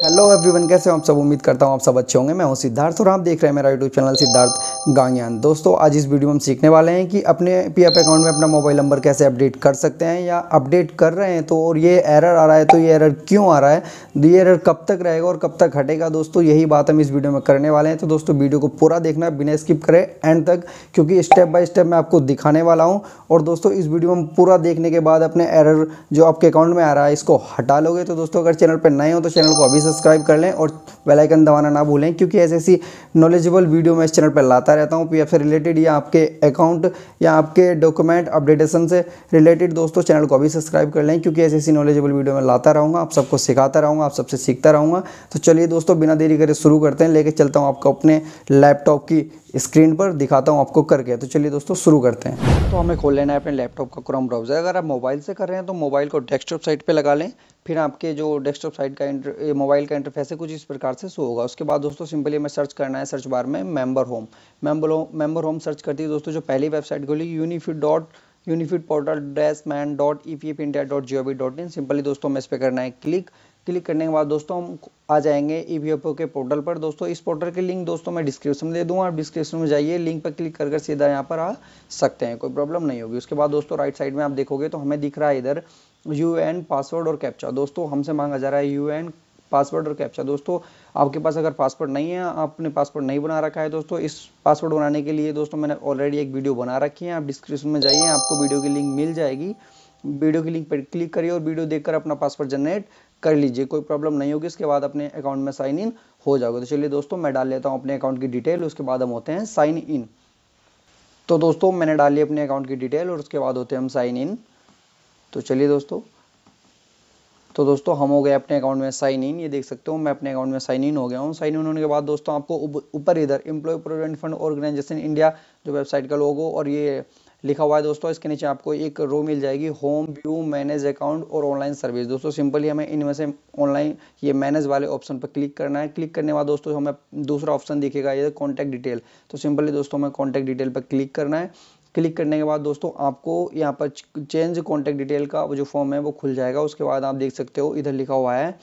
Hello everyone कैसे हो आप सब? उम्मीद करता हूँ आप सब अच्छे होंगे। मैं हूँ सिद्धार्थ और आप देख रहे हैं मेरा यूट्यूब चैनल सिद्धार्थ गांगियान। दोस्तों, आज इस वीडियो में हम सीखने वाले हैं कि अपने पी एफ़ अकाउंट में अपना मोबाइल नंबर कैसे अपडेट कर सकते हैं या अपडेट कर रहे हैं तो और ये एरर आ रहा है तो ये एरर क्यों आ रहा है? तो ये एरर कब तक रहेगा और कब तक हटेगा दोस्तों, यही बात हम इस वीडियो में करने वाले हैं। तो दोस्तों वीडियो को पूरा देखना बिना स्किप करें एंड तक, क्योंकि स्टेप बाय स्टेप मैं आपको दिखाने वाला हूँ। और दोस्तों, इस वीडियो में पूरा देखने के बाद अपने एरर जो आपके अकाउंट में आ रहा है, इसको हटा लोगे। तो दोस्तों, अगर चैनल पर नए हो तो चैनल को अभी सब्सक्राइब कर लें और बेल आइकन दबाना ना भूलें, क्योंकि ऐसी ऐसी नॉलेजेबल वीडियो मैं इस चैनल पर लाता रहता हूँ पी से रिलेटेड या आपके अकाउंट या आपके डॉक्यूमेंट अपडेटेशन से रिलेटेड दोस्तों चैनल को भी सब्सक्राइब कर लें, क्योंकि ऐसी ऐसी नॉलेजेबल वीडियो मैं लाता रहूँगा, आप सबको सिखाता रहूँगा, आप सबसे सीखता रहूँगा। तो चलिए दोस्तों, बिना देरी करे शुरू करते हैं, लेके चलता हूँ आपको अपने लैपटॉप की स्क्रीन पर, दिखाता हूँ आपको करके। तो चलिए दोस्तों, शुरू करते हैं। तो हमें खोल लेना है अपने लैपटॉप का क्रोम ब्राउज़र अगर आप मोबाइल से कर रहे हैं तो मोबाइल को डेस्कटॉप साइट पे लगा लें। फिर आपके जो डेस्कटॉप साइट का मोबाइल का इंटरफेस है, कुछ इस प्रकार से शो होगा। उसके बाद दोस्तों सिंपली हमें सर्च करना है सर्च बार में member home member home member home search करती है दोस्तों, जो पहली वेबसाइट खोली unified dot unified portal dash mem dot E P F India dot G O V dot in simply दोस्तों, हमें इस पर करना है क्लिक क्लिक करने के बाद दोस्तों, हम आ जाएँगे ई पी एफ़ ओ के पोर्टल पर। दोस्तों, इस पोर्टल के लिंक दोस्तों मैं डिस्क्रिप्शन में दे दूँगा। आप डिस्क्रिप्शन में जाइए लिंक पर क्लिक कर सीधा यहाँ पर आ सकते हैं, कोई प्रॉब्लम नहीं होगी। उसके बाद दोस्तों राइट साइड में आप देखोगे तो हमें दिख रहा है इधर यू एन पासवर्ड और कैप्चा। दोस्तों, हमसे मांगा जा रहा है यू एन पासवर्ड और कैप्चा। दोस्तों, आपके पास अगर पासवर्ड नहीं है, आपने पासवर्ड नहीं बना रखा है, दोस्तों, इस पासवर्ड बनाने के लिए, दोस्तों, मैंने ऑलरेडी एक वीडियो बना रखी है, आप डिस्क्रिप्शन में जाइए, आपको वीडियो की लिंक मिल जाएगी। वीडियो की लिंक पर क्लिक करिए और वीडियो देखकर अपना पासवर्ड जनरेट कर लीजिए, कोई प्रॉब्लम नहीं होगी, इसके बाद अपने अकाउंट में साइन इन हो जाओगे। तो चलिए दोस्तों, मैं डाल लेता हूँ अपने अकाउंट की डिटेल उसके बाद हम होते हैं साइन इन तो दोस्तों, मैंने डाल अपने अकाउंट की डिटेल और उसके बाद होते हैं हम साइन इन तो चलिए दोस्तों। तो दोस्तों, हम हो गए अपने अकाउंट में साइन इन ये देख सकते हो, मैं अपने अकाउंट में साइन इन हो गया हूँ। साइन इन होने के बाद दोस्तों, आपको ऊपर इधर employ provident fund organisation India जो वेबसाइट का लोगो और ये लिखा हुआ है दोस्तों, इसके नीचे आपको एक रो मिल जाएगी होम व्यू मैनेज अकाउंट और ऑनलाइन सर्विस दोस्तों सिंपली हमें इनमें से ऑनलाइन ये मैनेज वाले ऑप्शन पर क्लिक करना है। क्लिक करने के बाद दोस्तों, हमें दूसरा ऑप्शन दिखेगा, ये कॉन्टैक्ट डिटेल तो सिंपली दोस्तों, हमें कॉन्टैक्ट डिटेल पर क्लिक करना है। क्लिक करने के बाद दोस्तों आपको यहाँ पर चेंज कॉन्टैक्ट डिटेल का जो फॉर्म है वो खुल जाएगा। उसके बाद आप देख सकते हो इधर लिखा हुआ है,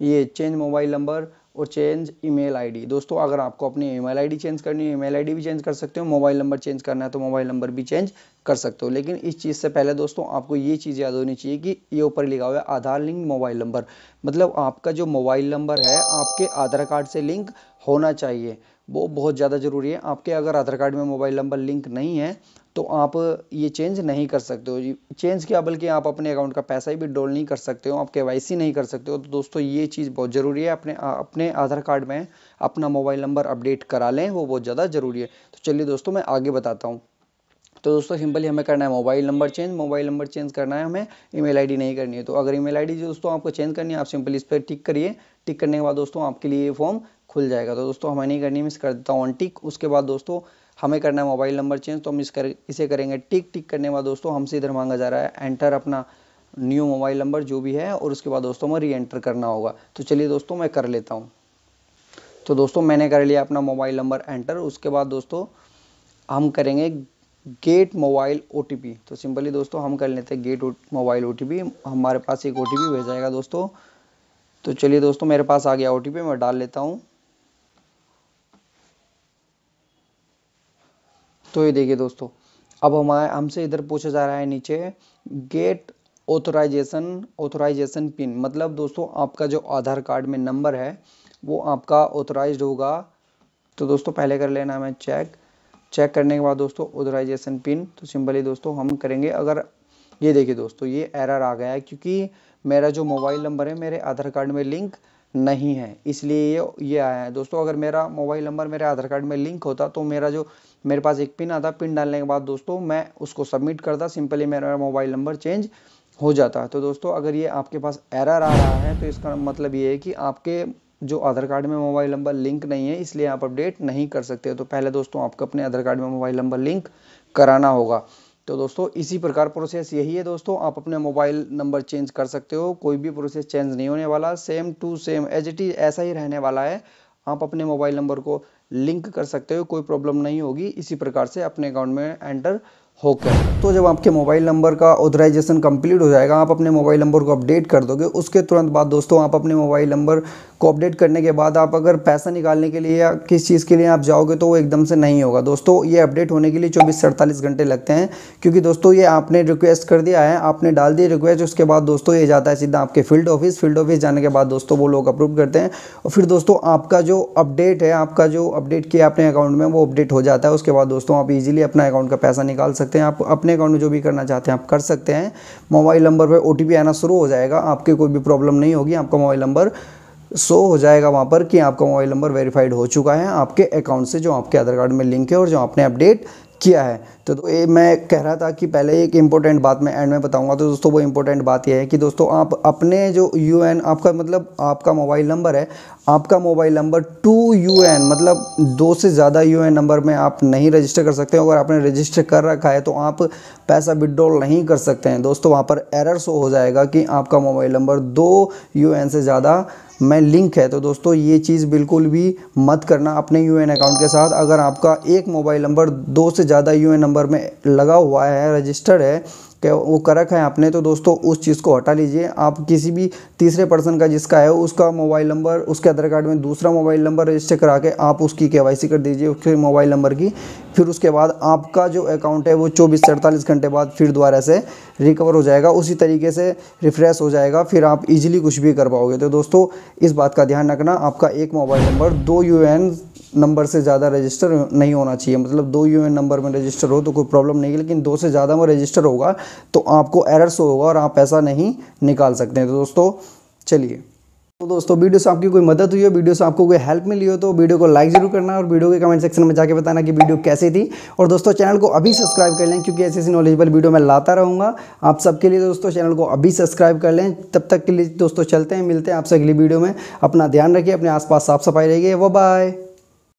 ये चेंज मोबाइल नंबर और चेंज ईमेल आईडी दोस्तों अगर आपको अपनी ईमेल आईडी चेंज करनी है ईमेल आईडी भी चेंज कर सकते हो मोबाइल नंबर चेंज करना है तो मोबाइल नंबर भी चेंज कर सकते हो। लेकिन इस चीज़ से पहले दोस्तों, आपको ये चीज़ याद होनी चाहिए कि ये ऊपर लिखा हुआ है आधार लिंक मोबाइल नंबर। मतलब आपका जो मोबाइल नंबर है, आपके आधार कार्ड से लिंक होना चाहिए। वो बहुत ज़्यादा ज़रूरी है। आपके अगर आधार कार्ड में मोबाइल नंबर लिंक नहीं है तो आप ये चेंज नहीं कर सकते हो। चेंज किया, बल्कि आप अपने अकाउंट का पैसा ही भी डोल नहीं कर सकते हो। आप के नहीं कर सकते हो। तो दोस्तों, ये चीज़ बहुत ज़रूरी है। अपने अपने आधार कार्ड में अपना मोबाइल नंबर अपडेट करा लें। वो बहुत ज़्यादा ज़रूरी है। तो चलिए दोस्तों, मैं आगे बताता हूँ। तो दोस्तों, सिंपली हमें करना है mobile number change, mobile number change करना है हमें, ईमेल आईडी नहीं करनी है। तो अगर ईमेल आईडी दोस्तों आपको चेंज करनी है, आप सिंपली इस पर टिक करिए। टिक करने के बाद दोस्तों आपके लिए ये फॉर्म खुल जाएगा। तो दोस्तों, हमें नहीं करनी मिस कर देता हूँ टिक उसके बाद दोस्तों, हमें करना है मोबाइल नंबर चेंज तो हम इस कर, इसे करेंगे टिक टिक करने के बाद दोस्तों, हमसे इधर मांगा जा रहा है एंटर अपना न्यू मोबाइल नंबर जो भी है, और उसके बाद दोस्तों, हमें री एंटर करना होगा। तो चलिए दोस्तों, मैं कर लेता हूँ। तो दोस्तों, मैंने कर लिया अपना मोबाइल नंबर एंटर उसके बाद दोस्तों, हम करेंगे गेट मोबाइल ओटीपी। तो सिंपली दोस्तों हम कर लेते हैं गेट मोबाइल ओटीपी। हमारे पास एक OTP भेज जाएगा दोस्तों। तो चलिए दोस्तों, मेरे पास आ गया ओटीपी, मैं डाल लेता हूँ। तो ये देखिए दोस्तों, अब हमारे हमसे इधर पूछा जा रहा है नीचे, गेट ऑथोराइजेशन ऑथोराइजेशन पिन। मतलब दोस्तों, आपका जो आधार कार्ड में नंबर है, वो आपका ऑथोराइज होगा। तो दोस्तों, पहले कर लेना हमें चेक। चेक करने के बाद दोस्तों ऑथोराइजेशन पिन तो सिंपली दोस्तों हम करेंगे। अगर ये देखिए दोस्तों, ये एरर आ गया है क्योंकि मेरा जो मोबाइल नंबर है, मेरे आधार कार्ड में लिंक नहीं है। इसलिए ये ये आया है। दोस्तों, अगर मेरा मोबाइल नंबर मेरे आधार कार्ड में लिंक होता तो मेरा जो, मेरे पास एक पिन आता पिन डालने के बाद दोस्तों मैं उसको सबमिट करता। सिंपली मेरा मोबाइल नंबर चेंज हो जाता। है तो दोस्तों, अगर ये आपके पास एरर आ रहा है तो इसका मतलब ये है कि आपके जो आधार कार्ड में मोबाइल नंबर लिंक नहीं है, इसलिए आप अपडेट नहीं कर सकते तो पहले दोस्तों, आपको अपने आधार कार्ड में मोबाइल नंबर लिंक कराना होगा। तो दोस्तों, इसी प्रकार प्रोसेस यही है दोस्तों। आप अपने मोबाइल नंबर चेंज कर सकते हो। कोई भी प्रोसेस चेंज नहीं होने वाला। Same to same, as it is, ऐसा ही रहने वाला है। आप अपने मोबाइल नंबर को लिंक कर सकते हो। कोई प्रॉब्लम नहीं होगी। इसी प्रकार से अपने अकाउंट में एंटर होकर। तो जब आपके मोबाइल नंबर का ऑथराइजेशन कंप्लीट हो जाएगा, आप अपने मोबाइल नंबर को अपडेट कर दोगे, उसके तुरंत बाद दोस्तों आप अपने मोबाइल नंबर को अपडेट करने के बाद आप अगर पैसा निकालने के लिए या किस चीज़ के लिए आप जाओगे तो वो एकदम से नहीं होगा। दोस्तों, ये अपडेट होने के लिए चौबीस से अड़तालीस घंटे लगते हैं, क्योंकि दोस्तों ये आपने रिक्वेस्ट कर दिया है, आपने डाल दिया रिक्वेस्ट उसके बाद दोस्तों ये जाता है सीधा आपके फ़ील्ड ऑफ़िस फ़ील्ड ऑफ़िस जाने के बाद दोस्तों वो लोग अप्रूव करते हैं, और फिर दोस्तों आपका जो अपडेट है, आपका जो अपडेट किया अपने अकाउंट में, वो अपडेट हो जाता है, उसके बाद दोस्तों आप इजीली अपना अकाउंट का पैसा निकाल सकते हैं, आप अपने अकाउंट में जो भी करना चाहते हैं, आप कर सकते हैं। मोबाइल नंबर पर ओटीपी आना शुरू हो जाएगा, आपकी कोई भी प्रॉब्लम नहीं होगी, आपका मोबाइल नंबर शो हो जाएगा वहाँ पर कि आपका मोबाइल नंबर वेरीफाइड हो चुका है। आपके अकाउंट से जो आपके आधार कार्ड में लिंक है और जो आपने अपडेट किया है। तो, ये मैं कह रहा था कि पहले एक इम्पोर्टेंट बात मैं एंड में बताऊँगा। तो दोस्तों वो इम्पोर्टेंट बात यह है कि दोस्तों आप अपने जो यूएन आपका मतलब आपका मोबाइल नंबर है। आपका मोबाइल नंबर टू यूएन मतलब दो से ज़्यादा यूएन नंबर में आप नहीं रजिस्टर कर सकते अगर आपने रजिस्टर कर रखा है तो आप पैसा विड्रॉल नहीं कर सकते हैं। दोस्तों वहाँ पर एरर शो हो जाएगा कि आपका मोबाइल नंबर दो यू से ज़्यादा में लिंक है तो दोस्तों ये चीज़ बिल्कुल भी मत करना अपने यूएन अकाउंट के साथ। अगर आपका एक मोबाइल नंबर दो से ज़्यादा यूएन नंबर में लगा हुआ है रजिस्टर्ड है कि वो कर रखा है आपने तो दोस्तों उस चीज़ को हटा लीजिए। आप किसी भी तीसरे पर्सन का जिसका है, उसका मोबाइल नंबर, उसके आधार कार्ड में दूसरा मोबाइल नंबर रजिस्टर करा के आप उसकी के कर दीजिए, उसके मोबाइल नंबर की। फिर उसके बाद आपका जो अकाउंट है, वो चौबीस से अड़तालीस घंटे बाद फिर दोबारा से रिकवर हो जाएगा। उसी तरीके से रिफ्रेश हो जाएगा, फिर आप इजीली कुछ भी कर पाओगे। तो दोस्तों, इस बात का ध्यान रखना, आपका एक मोबाइल नंबर, दो यू नंबर से ज़्यादा रजिस्टर नहीं होना चाहिए। मतलब दो यूएन नंबर में रजिस्टर हो तो कोई प्रॉब्लम नहीं है, लेकिन दो से ज़्यादा में रजिस्टर होगा तो आपको एरर्स होगा और आप पैसा नहीं निकाल सकते हैं। तो दोस्तों, चलिए। तो दोस्तों, वीडियो से आपकी कोई मदद हुई हो, वीडियो से आपको कोई हेल्प मिली हो तो वीडियो को लाइक ज़रूर करना और वीडियो के कमेंट सेक्शन में जाके बताना कि वीडियो कैसी थी। और दोस्तों चैनल को अभी सब्सक्राइब कर लें, क्योंकि ऐसी ऐसी नॉलेजेबल वीडियो मैं लाता रहूँगा। आप सबके लिए दोस्तों चैनल को अभी सब्सक्राइब कर लें। तब तक के लिए दोस्तों, चलते हैं, मिलते हैं आपसे अगली वीडियो में। अपना ध्यान रखिए, अपने आसपास साफ़ सफ़ाई रहिए। वो बाय